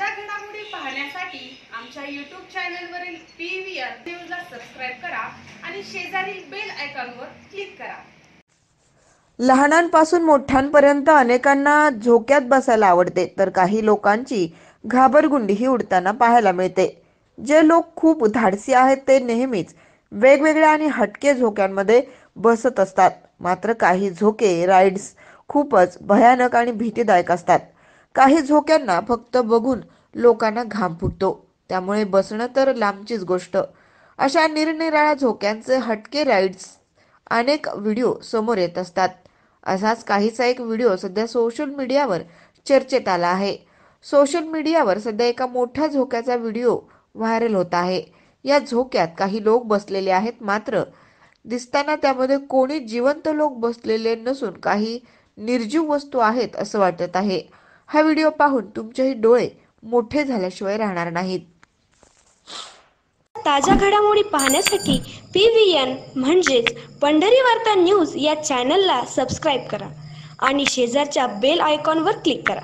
ताज्या घडामोडी पाहण्यासाठी आमच्या यूट्यूब चॅनलवरील पी व्ही आर न्यूजला सबस्क्राईब करा आणि शेजारील बेल आयकॉनवर क्लिक करा. लहानांपासून मोठ्यांपर्यंत अनेकांना झोक्यात बसायला आवडते तर काही लोकांची घाबरगुंडीही उडताना पाहायला मिळते. जे लोक खूप धाडसी आहेत ते नेहमीच वेगवेगळ्या आणि हटके झोक्यांमध्ये बसत असतात. मात्र काही झोके राईड्स खूपच भयानक आणि भीतीदायक असतात. काही झोक्यांना फक्त बघून लोकांना घाम फुटतो. त्यामुळे बसणं तर लांबचीच गोष्ट. अशा निरनिराळ्या झोक्यांचे हटके राईड्स अनेक व्हिडिओ समोर येत असतात. असाच काहीसा एक व्हिडिओ सध्या सोशल मीडियावर चर्चेत आला आहे. सोशल मीडियावर सध्या एका मोठ्या झोक्याचा व्हिडिओ व्हायरल होत आहे. या झोक्यात काही लोक बसलेले आहेत मात्र दिसताना त्यामध्ये कोणी जिवंत लोक बसलेले नसून काही निर्जीव वस्तू आहेत असं वाटत आहे. हा व्हिडिओ पाहून तुमचेही डोळे मोठे झाल्याशिवाय राहणार नाहीत. ताज्या घडामोडी पाहण्यासाठी पी व्ही एन म्हणजेच पंढरी वार्ता न्यूज या चॅनलला सबस्क्राईब करा आणि शेजारच्या बेल आयकॉनवर क्लिक करा.